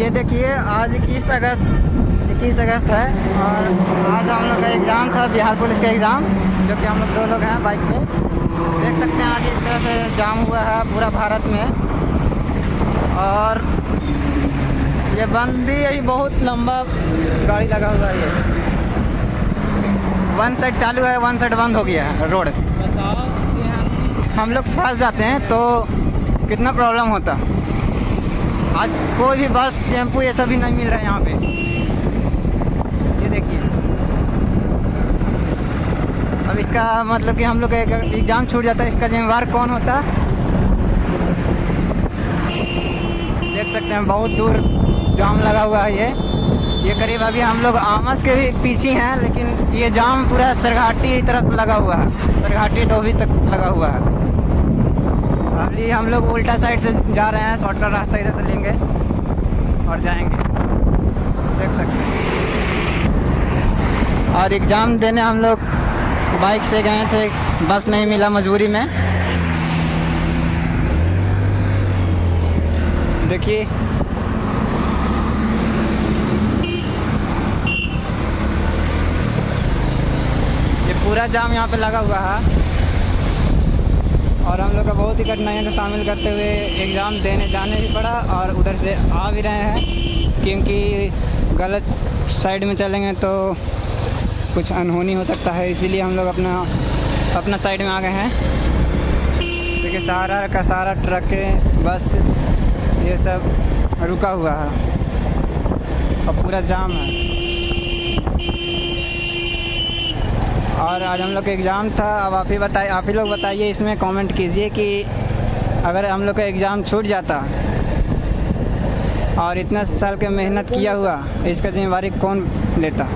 ये देखिए आज इक्कीस अगस्त इक्कीस अगस्त है और आज हम लोग का एग्ज़ाम था बिहार पुलिस का एग्ज़ाम जो कि हम लोग दो लोग हैं बाइक पे। देख सकते हैं आज इस तरह से जाम हुआ है पूरा भारत में। और ये बंद भी अभी बहुत लंबा गाड़ी लगा हुआ है वन साइड चालू है वन साइड बंद हो गया है रोड हम लोग फंस जाते हैं तो कितना प्रॉब्लम होता? आज कोई भी बस, टेंपू, ये सभी नहीं मिल रहा है यहाँ पे। ये देखिए। अब इसका मतलब कि हम लोग का एग्ज़ाम छूट जाता है, इसका जिम्मेवार कौन होता? देख सकते हैं, बहुत दूर जाम लगा हुआ है ये। ये करीब अभी हम लोग आमस के भी पीछे हैं, लेकिन ये जाम पूरा सरघाटी तरफ़ लगा हुआ है। सरघाटी डोभी तक लगा हुआ है। अभी हम लोग उल्टा साइड से जा रहे हैं शॉर्टकट रास्ता इधर से लेंगे और जाएँगे। देख सकते हैं। और एग्ज़ाम देने हम लोग बाइक से गए थे, बस नहीं मिला मजबूरी में। देखिए। ये पूरा जाम यहाँ पे लगा हुआ है। और हम लोग का बहुत ही कठिनाइयों का शामिल करते हुए एग्ज़ाम देने जाने भी पड़ा और उधर से आ भी रहे हैं। क्योंकि गलत साइड में चलेंगे तो कुछ अनहोनी हो सकता है, इसीलिए हम लोग अपना अपना साइड में आ गए हैं। देखिए, सारा का सारा ट्रक, बस, ये सब रुका हुआ है। और पूरा जाम है। और आज हम लोग का एग्ज़ाम था, अब आप ही बताए, आप ही लोग बताइए, इसमें कमेंट कीजिए कि अगर हम लोग का एग्ज़ाम छूट जाता और इतना साल के मेहनत किया हुआ, इसका जिम्मेवारी कौन लेता?